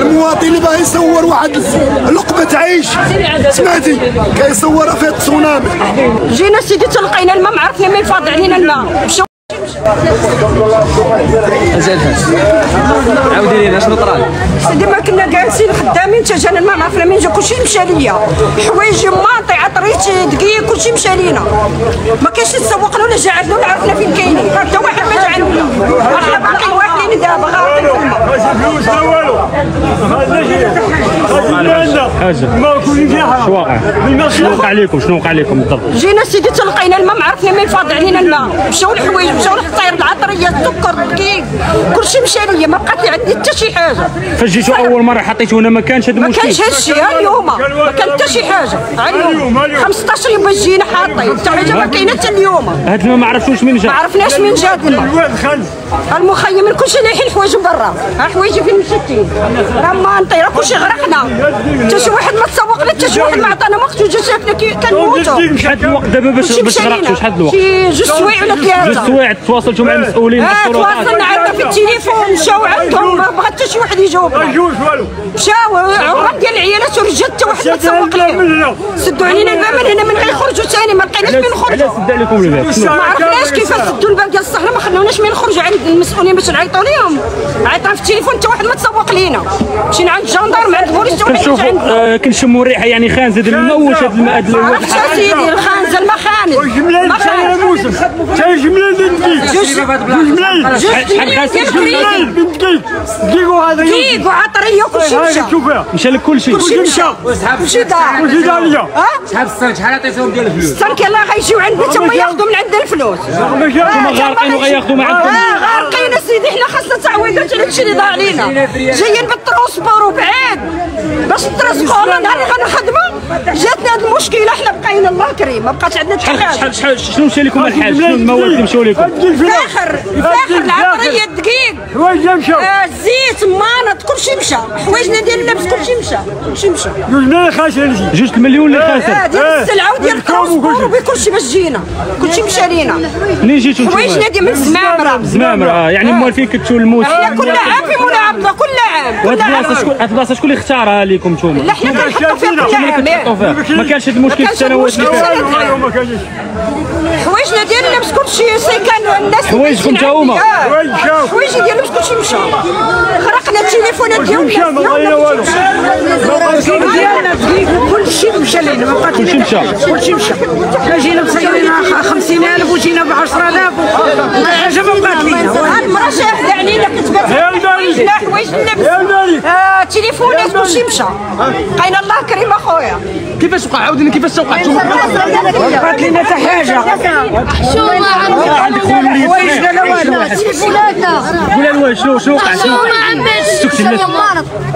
المواطن اللي باغي يصور واحد لقمة عيش. سمعتي؟ كيصورها في التسونامي. جينا سيدي تلقينا الماء ما عرفنا من فاض علينا الماء. مشاو عاودي لينا شنو طرا؟ سيدي ما كنا جالسين خدامين تا جانا الماء ما عرفنا من جا كلشي مشى ليا. حوايج ماطي عطريت دقيق كلشي مشى لينا. ما كاينش يتسوق له ولا جا عندنا ولا عرفنا فين كاينين. حتى واحد ما جا عندنا إحنا باقيين واكلين دابا غارقين في الماء فلوس لا والو؟ حاجة ما كل فيها شنو واقع؟ شنو وقع لكم؟ شنو وقع لكم؟ بالضبط جينا سيدي تلقينا الماء ما عرفنا من فاض علينا الماء. مشاو الحوايج مشاو العصاير العطرية السكر الدقيق كلشي مشى ليا ما بقات لي عندي حتى شي حاجة. فاش جيتوا أول مرة حطيتوا هنا ما كانش هذا ما المشكل كانش هادشي ها اليوم. ما كان حتى شي حاجة. اليوم. 15 يوم باش جينا حاطين. حتى حاجة ما كاينة حتى اليوم. هذا الماء ما عرفتوش من ما جا عرفناش من جا هاد الماء المخيمين كلشي لايحين حوايج برا. ها حوايجي فين مشاتين راه ما نطير كلشي غرقنا. حتى شي واحد ما تسوق لنا حتى شي واحد ما عطانا وقت وجا شافنا كي كنموتوا شحال الوقت. دابا باش باش غرقتوا شحال الوقت؟ شي جوج سوايع ولا جوج ثلاثة. سوايع تواصلتوا مع المسؤولين آه السلطات تواصلنا عندنا في التليفون مشاو عندهم ما بغى حتى شي واحد جوج والو. مشاو عمران ديال العيالات ورجال حتى واحد ما تسوق ليه سدوا علينا الباب من هنا من غير يخرجوا ثاني ما لقيناش من علاش نخرجوا سد عليكم الباب؟ ما عرفناش كيفاش سدوا الباب ديال الصحراء ما خلوناش من نخرجوا عند المسؤولين باش نعيطوا لهم عيطنا في التليفون حتى واحد ما تسوق لينا. مشينا عند الجندارم عند البوليس كنشوفوا آه، كنشموا الريحة يعني خانز هذا الماء واش هذا الماء هذا ما ما تاع خانز موسم تاع جملة دقيق جوج جملة جوج بنت دقيق دقيق وهذا دقيق وعطريه وكلشي مشى هاي شوفها مشى لك كل شيء كلشي مشى كلشي ضاع عليا ها شحال السنة شحال عطيتهم ديال الفلوس السنك يلاه غيجيو عند بيت هما ياخذوا من عندنا الفلوس غارقين وغياخذوا آه غارقين سيدي حنا خاصنا تعويضات على هادشي اللي ضاع علينا جايين بالترونسبور وبعاد باش ترزقونا نهار اللي غنخدموا جاتنا هاد المشكلة حنا بقينا الله كريم ما بقاش عندنا حتى شحال شحال شحال شنو مشى لكم الحال؟ شنو المواد اللي مشاو لكم؟ فاخر فاخر العطريه الدقيق. حوايج مشاو. آه، الزيت مانط كلشي مشى. حوايجنا ديال اللبس كلشي مشى. كلشي مشى. جوج ملايين خاسر جوج المليون اللي آه خاسر ديال السلعة وديال الترونسبور وبكلشي باش جينا. كلشي مشى لينا. منين جيتوا حوايجنا ديال من الزمامره زمامرة. آه، يعني موالفين كتشوا الموت إحنا كل عام في ملعبنا كل عام وهاد البلاصه شكون هاد البلاصه شكون اللي اختارها لكم نتوما؟ لا حنا كنحطوا فيها ما كانش هاد المشكل ما في كانش السنوات اللي. فاتت. حوايجنا ديال اللبس كلشي سكن الناس حوايجكم تا هما. حوايج مشاو حوايج ديال اللبس كلشي مشى. خرقنا التليفونات ديال مشى ما غير والو. ديالنا كلشي مشى. لينا ما بقات كلشي مشى. كلشي مشى. حنا جينا مسيرين 50000 وجينا ب 10000 حاجة ما بقات لينا. المراه شاهده علينا كتبات الباري. حوايجنا حوايج اللبس يا الباري. آه، كلشي مشى بقينا الله كريم اخويا كيفاش وقع عاوديني كيفاش وقع بقات لنا حتى حاجة حشومه عندك خويا حوايجنا لا والو قول الوالد شنو شنو وقع شنو سكتي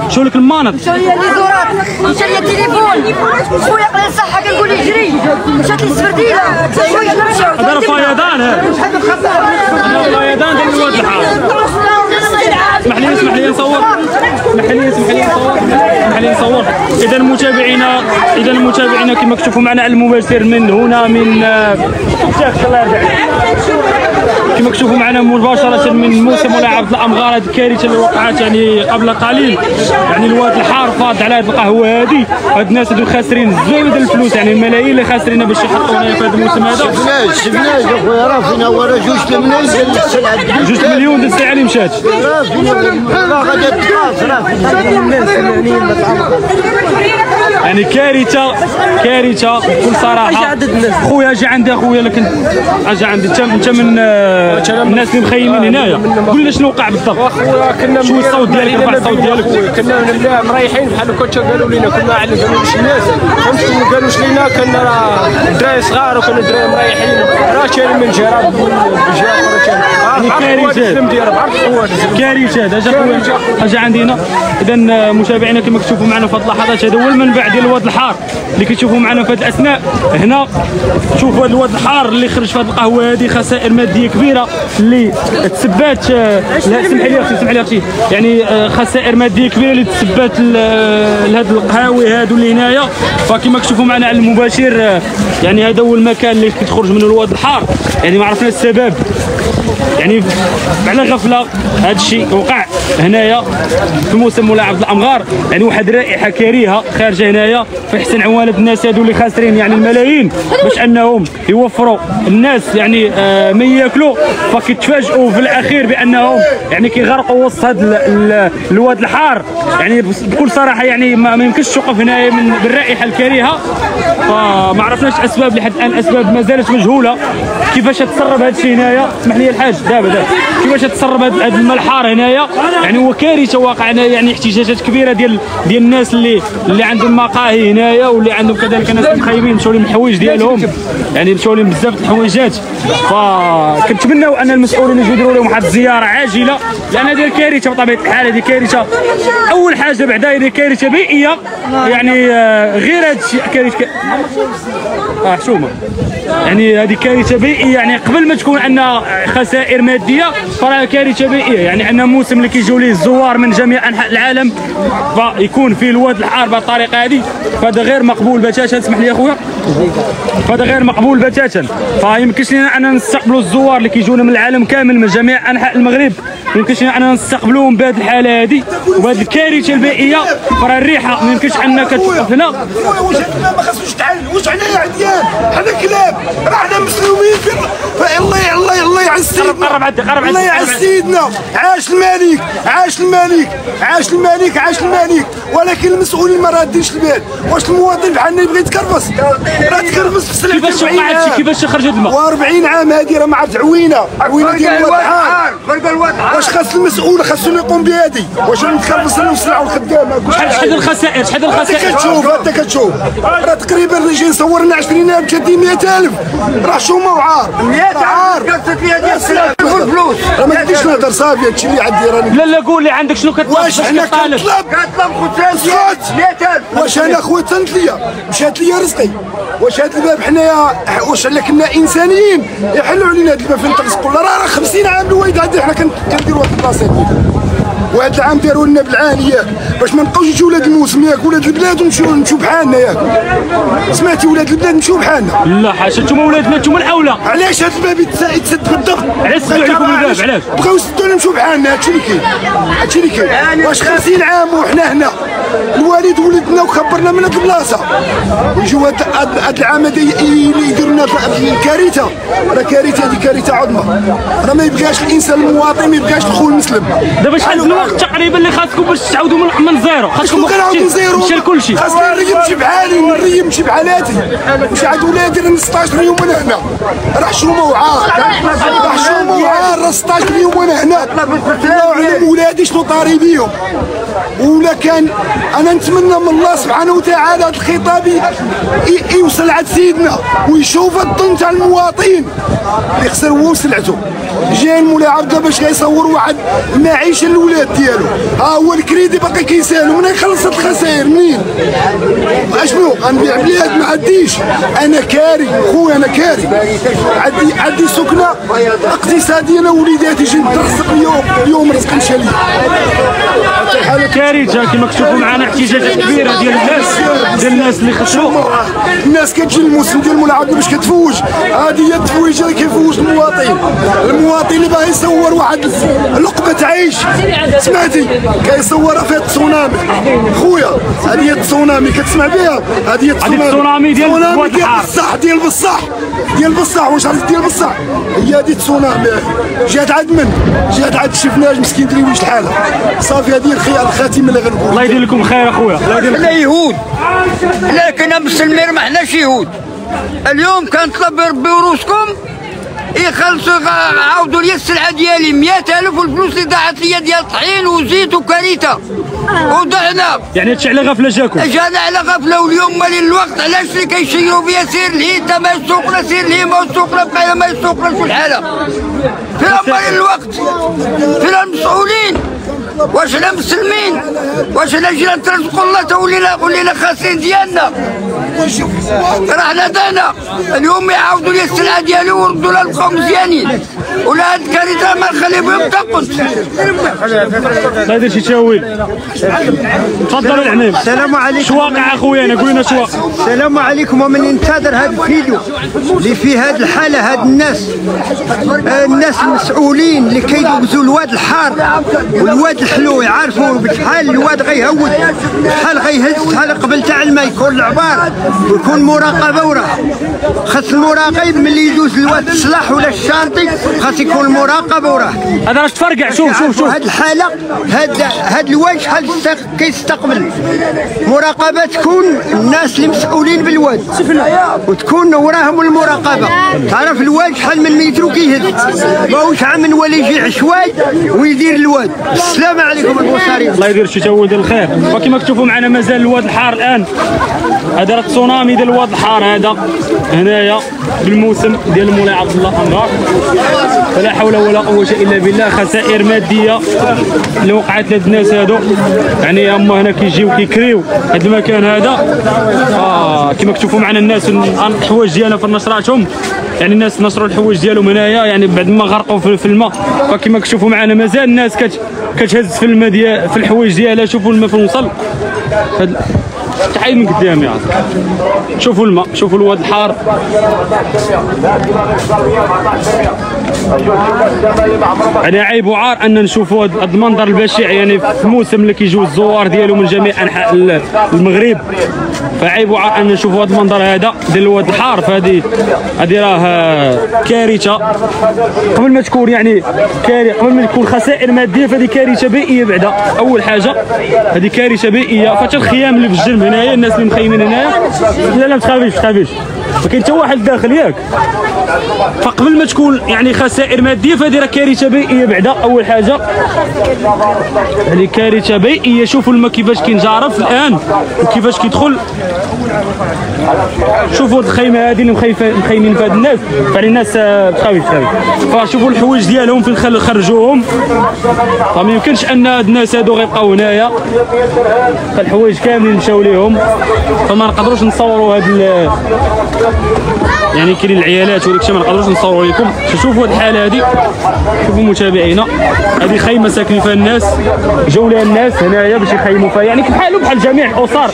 شنو لك المانط شنو لي زورات مشى لي التليفون خويا قال الصحه كنقول لي جري مشات لي السبرديله شوية نمشيو هذا فيضان هذا هذا فيضان ديال الواد الحار اسمح لي اسمح لي نصور اسمح لي اسمح لي نصور اسمح لي نصور إذا متابعينا إذا متابعينا كما كتشوفوا معنا المباشر من هنا من شيخ الله يرجع كما كتشوفوا معنا مباشرة من موسم ملاعبة الأمغار هذه الكارثة اللي وقعت يعني قبل قليل. يعني الواد الحار فاض على هذه القهوة هذه. هاد الناس هادو خاسرين زوين ديال الفلوس يعني الملايين اللي خاسرين باش يحطوا هنا في هذا الموسم هذا. شفناش شفناش اخويا راه فينا ورا جوج السلعة. جوج مليون ديال الساعة اللي مشات. راه فينا راه غادي تقاص راه يعني كارثة كارثة بكل صراحة. خويا جا عندي أخويا لكن اجا عندي انت انت من آه، الناس اللي مخيمين هنايا. قول لنا شنو وقع بالضبط؟ اخويا كنا شو الصوت ديالك رفع الصوت ديالك. كنا مريحين بحال كنت قالوا لنا كنا على قالوا شي ناس فهمتوا ما قالوش لنا كنا راه الدراري صغار وكنا الدراري مريحين. راه كاين من القوات كارثه هذا أجا عندي هنا اذا متابعينا كما كتشوفوا معنا في هذه اللحظات هذا هو المنبع ديال الواد الحار. اللي كتشوفوا معنا في هذه الأثناء هنا شوفوا هذا الواد الحار اللي خرج في هذه القهوة هذه خسائر مادية كبيرة اللي تسبات آه، لا اسمح لي أختي اسمح لي أختي. يعني آه، خسائر مادية كبيرة اللي تسبات لهاد القهاوي هادو اللي هنايا. فكما كتشوفوا معنا على المباشر آه، يعني هذا هو المكان اللي كتخرج منه الواد الحار. يعني ما عرفنا السبب. يعني على غفلة هذا الشيء وقع. هنايا في موسم مولاي عبد الأمغار. يعني واحد الرائحه كريهة خارجة هنايا في حسن عوان هاد الناس هادو اللي خاسرين يعني الملايين باش أنهم يوفروا الناس يعني آه ما ياكلوا. فكيتفاجئوا في الأخير بأنهم يعني كيغرقوا وسط هذا ال- ال- الواد الحار. يعني بكل صراحة يعني ما يمكنش توقف هنايا من بالرائحة الكريهة. فما عرفناش أسباب لحد الآن أسباب ما زالت مجهولة. كيفاش تسرب هذا الشيء هنايا؟ اسمح لي الحاج دابا دابا. كيفاش تسرب هذا الحار هنايا؟ يعني هو كارثة واقع يعني احتجاجات كبيرة ديال ديال الناس اللي اللي عندهم مقاهي هنايا واللي عندهم كذلك ناس مخيبين مشاو لهم الحوايج ديالهم. يعني مشاو لهم بزاف د الحوايجات فكنتمناو أن المسؤولين يجوا يديروا لهم واحد الزيارة عاجلة. لأن هذه كارثة بطبيعة الحال هذه كارثة. أول حاجة بعدا هذه كارثة بيئية. يعني آه، غير هذا الشيء كارثة آه حشومه يعني هذه كارثة بيئية. يعني قبل ما تكون عندنا خسائر مادية فراه كارثة بيئية. يعني عندنا موسم اللي كيجيو ليه الزوار من جميع أنحاء العالم. فيكون فيه الواد الحار بهذه الطريقة هذه. فهذا غير مقبول بتاتا اسمح لي يا خويا فهذا غير مقبول بتاتا فيمكنش لنا اننا نستقبلوا الزوار اللي كيجونا من العالم كامل من جميع أنحاء المغرب. يمكنش لنا اننا نستقبلوهم بهذه الحالة هذه وبهذه الكارثة البيئية. فراه الريحة ما يمكنش اننا كتوقف هنا. واش عندنا ما خاصوش تعلم واش علينا عديان؟ حنا كلاب راه حنا مسلمين في الله الله الله يعز سيدنا. قرب عندي، قرب عندي، الله يعز. سيدنا. عاش الملك. عاش الملك عاش الملك عاش الملك. ولكن المسؤولين ما رادينش البال. واش المواطن بحالنا يبغي يتكرفس راه تكرفس في سنه كيفاش وقع هذا الشيء كيفاش خرج هذا الماء و40 عام هذه راه ما عرفت عوينة. عوينة ديال الواد حار واش خاص المسؤول خاصو يقوم بهذه واش نتكرفس أنا والسلعه والخدامه شحال شحال الخسائر؟ شحال أنت الخسائر؟ كتشوف أنت كتشوف. راه تقريبا اللي جاي نصور لنا 20000 30 100000 راه شومه وعار 100000 عار. قصت فيها ديال السلعه فلوس راه ما تقدرش نهضر صافي. هادشي اللي عندي راني لا قول لي عندك شنو كتطلب؟ واش حنا كنطلب؟ كنطلب سكت 100000 واش أنا خويا تنت ليا؟ مشات ليا رزقي. واش هاد الباب حنايا واش الا كنا انسانيين؟ يحلوا علينا هاد الباب فين ترزقوا راه راه 50 عام الوالد عندي حنا كن- كنديروا هاد البلاصة وهاد العام داروا لنا بالعاني ياك باش ما نبقاوش يجيو ولاد الموسم ياك ولاد البلاد ونمشيو نمشيو بحالنا ياك. سمعتي ولاد البلاد نمشيو بحالنا؟ لا حاشا نتوما ولادنا نتوما الأولى. علاش هاد الباب يتس- يتسد بالضبط علاش سدوا عليكم الباب؟ علاش؟ بغاو يسدونا نمشيو بحالنا هادشي اللي كاين. هادشي اللي كاين. واش 50 عام وحنا هنا. الوالد ولدنا وخبرنا من هاد البلاصة. هاد العام هذا ي- ي- يديروا لنا الكارثه راه كارثة هذه كارثة عظمى. راه ما يبقاش الإنسان المواطن ما يبقاش الخو المسلم. دابا شحال من الوقت تقريبا اللي خاصكم باش تعاودوا من, من زيرو. خاصكم شكون كنعاود وقت نزيرو مشى لكلشي خاصني نري نمشي بحالي نري نمشي بحالاتي مشي عند ولادي راه 16 يوم وأنا هنا. راه حشومة وعار. راه حشومة وعار. راه 16 يوم وأنا هنا. ولادي شنو طاري بيهم؟ ولا كان أنا نتمنى من الله سبحانه وتعالى هذا الخطاب يوصل عند سيدنا ويشوف الظن تاع المواطن. اللي خسر هو وسلعته. جاي لمولاي عبد الله باش غيصور واحد المعيشه للولاد ديالو. ها هو الكريدي باقي كيسالو. منين هاد الخسائر؟ منين؟ أشنو؟ غنبيع بلاد ما عنديش. أنا كاري. خويا أنا كاري. عندي عندي سكنة اقتصادية. أنا وليداتي جاي نترزق اليوم اليوم رزق مشى لي كارثه كما كتشوفوا معنا احتجاجات كبيره ديال الناس ديال الناس اللي خسروا. الناس كتجي الموسم ديال الله باش كتفوج. هذه هي التفويجة اللي كيفوج المواطن. المواطن اللي باغي يصور واحد لقمة عيش. سمعتي؟ كيصورها فيها التسونامي. خويا هذه هي التسونامي كتسمع بها؟ هذه هي التسونامي. ديال التسونامي ديال. بصح ديال بصح. ديال بصح واش عرفت ديال بصح؟ هي هذه التسونامي جات عند من جات عند الشفناج مسكين دريويش الحالة. صافي هذه الخاتمه اللي غنقول الله يدير لكم خير أخويا. إحنا يهود. لكن مسلمين ما احناش يهود. اليوم كنطلب ربي وروسكم يخلصوا يغ- عاودوا لي السلعة ديالي 100000 والفلوس اللي ضاعت لي ديال طحين وزيت وكريته وضعنا يعني هادشي على غفلة جاكم جانا على غفلة واليوم مالي الوقت علاش اللي كيشيروا فيا سير لهي انت ما يسوقنا سير لهي ما يسوقنا بقينا ما يسوقنا شو الحاله فين مالي الوقت؟ فين المسؤولين واش أنا مسلمين؟ واش انا جينا نترزقوا الله تولينا ولينا خاسرين ديالنا. راه حنا دانا. اليوم يعاودوا لي السلعة ديالي وردوا لها القوم مزيانين. ولا هاد الكارثه ما نخلي بهم تقص لا يدير شي تاويل تفضل العميم السلام عليكم. شو واقع اخويا أنا قول لنا شو واقع السلام عليكم. ومن ينتظر هذا الفيديو اللي في هذه الحالة هاد الناس. الناس المسؤولين اللي كيدوزوا الواد الحار والواد الحلو يعرفوا بشحال الواد غيهود بشحال غيهز شحال قبل تاع الماء يكون العبار ويكون مراقبة وراه. خاص المراقب ملي يدوز الواد السلاح ولا الشانطي خاص يكون المراقبه وراه. هذا راه تفرقع شوف شوف شوف. هاد الحالة هاد هاد الواد شحال يستق- كيستقبل. مراقبة تكون الناس اللي مسؤولين بالواد وتكون وراهم المراقبة. تعرف الواد شحال من متر وكيهز ماهوش عامل ولا يجي عشواي ويدير الواد. السلام عليكم البوصاري الله يدير تاويل ديال الخير. وكما كتشوفوا معنا مازال الواد الحار الآن. هذا راه التسونامي ديال الواد الحار هذا. هنايا بالموسم ديال مولاي عبد الله انغار فلا حول ولا قوة إلا بالله. خسائر مادية اللي وقعت لهاد الناس هادو. يعني هما هنا كيجيو كيكريو. هاد المكان هذا آه كما كتشوفوا معنا الناس الحوايج ديالنا في نشراتهم يعني الناس نشروا الحوايج ديالهم هنايا يعني بعد ما غرقوا في الماء فكما كتشوفوا معنا مازال الناس كت كتهز في الماء ديال في الحوايج ديالها. شوفوا الماء في الوصل. هاد تعال من قدام شوفوا الماء شوفوا الواد الحار. يعني عيب وعار أن نشوفوا هاد المنظر البشع يعني في الموسم اللي كيجيو الزوار ديالو من جميع أنحاء ال- المغرب. فعيب وعار أن نشوفوا هذا المنظر هذا ديال الواد الحار. فهذه هذه راه كارثة. قبل ما تكون يعني كارثه قبل ما تكون خسائر مادية فهذه كارثة بيئية بعدا. أول حاجة هذه كارثة بيئية. فحتى الخيام اللي في الجنب هنايا الناس اللي مخيمين هنايا. لا لا ما تخافيش ما تخافيش ما كاين حتى واحد داخل ياك. فقبل ما تكون يعني خسائر مادية فهذه راه كارثة بيئية بعدا. أول حاجة هذه كارثة بيئية. شوفوا الماء كيفاش كينجرف الآن وكيفاش كيدخل. شوفوا الخيمة هذه اللي مخيفه مخيمين في هاد الناس. يعني الناس آه، تخافي تخافي فشوفوا الحوايج ديالهم فين خرجوهم. فما يمكنش أن هاد الناس هادو غيبقاو هنايا. فالحوايج كاملين مشاو ليهم. فما نقدروش نصوروا هاد يعني كاينين العيالات الشيء ما نقدروش نصوروا لكم شوفوا هاد الحالة هذه شوفوا متابعينا. هذه خيمه ساكنين فيها الناس. جاو لها الناس هنايا باش يخيموا فيها. يعني بحالهم بحال جميع الاسر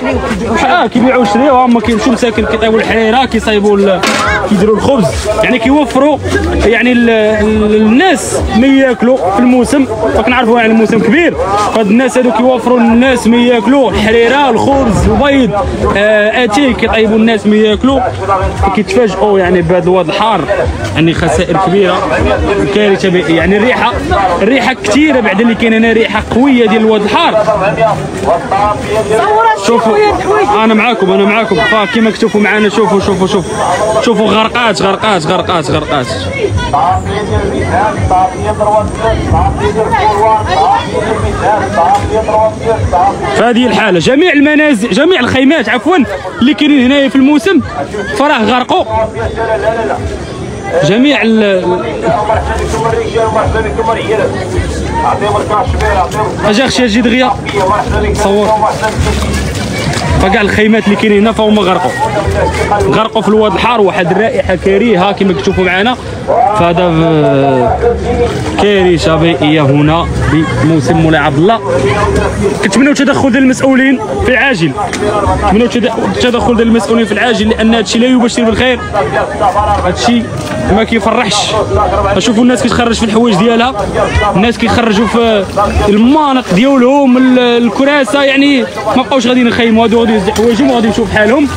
آه كيبيعوا ويشريو هما كيمشيو مساكن كيطيبوا الحريرة كيصايبوا كيديروا الخبز. يعني كيوفروا يعني ال- ال- الناس ما ياكلوا في الموسم. فكنعرفوا يعني الموسم كبير. فهاد الناس هادو كيوفروا للناس ما ياكلوا الحريره الخبز البيض آه آتي كيطيبوا الناس ما ياكلوا. كيتفاجئوا يعني بهذا الواد الحار. يعني خسائر كبيرة. كارثه يعني الريحه الريحة كثيره بعد اللي كاين هنا ريحة قوية ديال الواد الحار. شوفوا. أنا معاكم أنا معاكم. فكما كتشوفوا معنا شوفوا شوفوا شوفوا. شوفوا غرقات غرقات غرقات غرقات فهذه الحالة جميع المنازل جميع الخيمات عفوا اللي كاينين هنايا في الموسم فراه غرقوا جميع ال- اجا خشي أجي دغيا؟ صور. فكاع الخيمات اللي كاينين هنا فهم غرقوا. غرقوا في الواد الحار واحد الرائحة كريهه كما كتشوفوا معنا فهذا كارثه بيئيه هنا بموسم مولاي عبد الله. كنتمنوا تدخل ديال المسؤولين في العاجل. كنتمنوا تد- تدخل ديال المسؤولين في العاجل لأن هذا الشيء لا يبشر بالخير. هذا الشيء ما كيفرحش. شوفوا الناس كتخرج في الحوايج ديالها. الناس كيخرجوا في المناطق ديالهم ال- الكراسة. يعني ما بقاوش غاديين يخيموا. هادو غادي يهزوا حوايجهم وغادي يمشيو بحالهم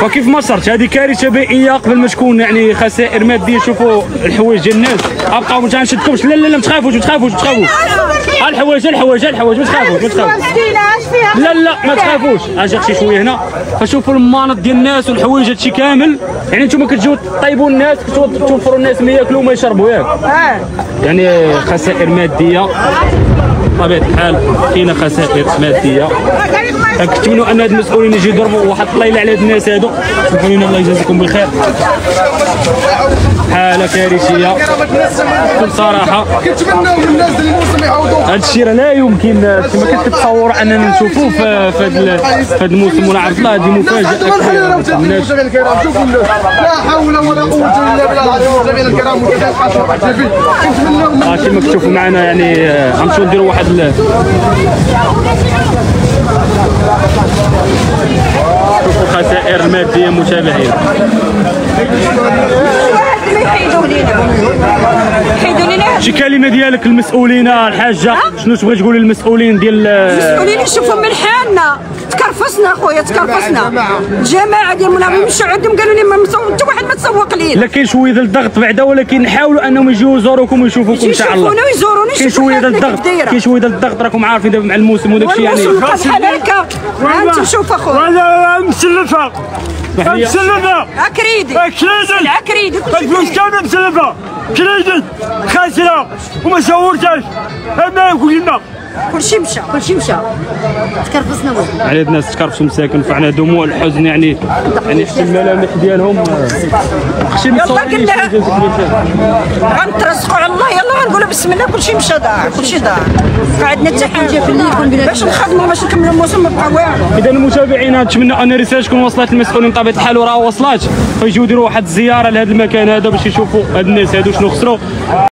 فكيف ما صرت هذه كارثة بيئية قبل ما تكون يعني خسائر مادية. شوفوا الحوايج ديال الناس. أبقاو ما تنشدكمش لا لا لا ما تخافوش ما تخافوش ما تخافوش. الحوايج الحوايج الحوايج ما تخافوش ما تخافوش. لا لا ما تخافوش. أجي شي شوية هنا. فشوفوا المناط ديال الناس والحوايج هادشي كامل. يعني نتوما كتجيو طيبوا الناس توفروا الناس ما ياكلوا وما يشربوا ياك. يعني خسائر مادية. بطبيعه الحال كاينة خسائر مادية. كنتمنوا أن هاد المسؤولين يجيو يضربوا واحد الطليله على هاد الناس هادو. سبحان الله الله يجازيكم بالخير. حاله كارثيه بكل صراحة. كنتمناو من الناس ديال الموسم يعاودوا هذا الشيء راه لا يمكن كما كنت تتصور أننا نشوفوه في هذا الموسم ولا عرفت الله هذه مفاجاه الكرام شوفوا لا حول ولا قوة إلا بالله متابعينا الكرام كنتمناو من كما كتشوفوا معنا يعني آه، غنمشيو نديروا واحد شوفوا الخسائر المادية متابعين واحد ما يحيدوا لينا يحيدوا لينا شي كلمة ديالك المسؤولين الحاجة. شنو تبغي تقولي للمسؤولين ديال المسؤولين يشوفوا من حالنا. تكرفسنا خويا تكرفسنا الجماعة ديال المناضلين مشاو عندهم قالوا لي ما حتى واحد ما تسوق لينا. لا كاين شوية ديال الضغط بعدا ولكن نحاولوا أنهم يجيو يزوروكم ويشوفوكم إن شاء الله. يشوفونا ويزوروني كاين شوية ديال الضغط. كاين شوية ديال الضغط راكم عارفين دابا مع الموسم وداك الشيء يعني. والموسم بقى بحال هكا. أنت شوف أخويا. وأنا مسلفة. مسلفة. أكريدي. كريدي أكريدي كلشي الفلوس كريدي. كامله مسلفه كريدي خاسره وما صورتهاش هذا يقول لنا كلشي مشى. كلشي مشى. تكرفسنا وين على الناس تكرفسوا مساكن فعنا دموع الحزن يعني يعني حتى الملامح ديالهم خشي يلا متصورين قلنا. شي جالسة كيفاش. غنترزقوا على الله يلا غنقولوا بسم الله كلشي مشى ضاع كلشي ضاع قعدنا حتى حاجة في الليل باش نخدموا باش نكملوا الموسم ما بقى والو. إذا المتابعين نتمنى أن الرساله تكون وصلت للمسؤولين بطبيعه الحال وراه وصلت. فيجيو يديروا واحد الزيارة لهذا المكان هذا باش يشوفوا هاد الناس هادو شنو خسروا.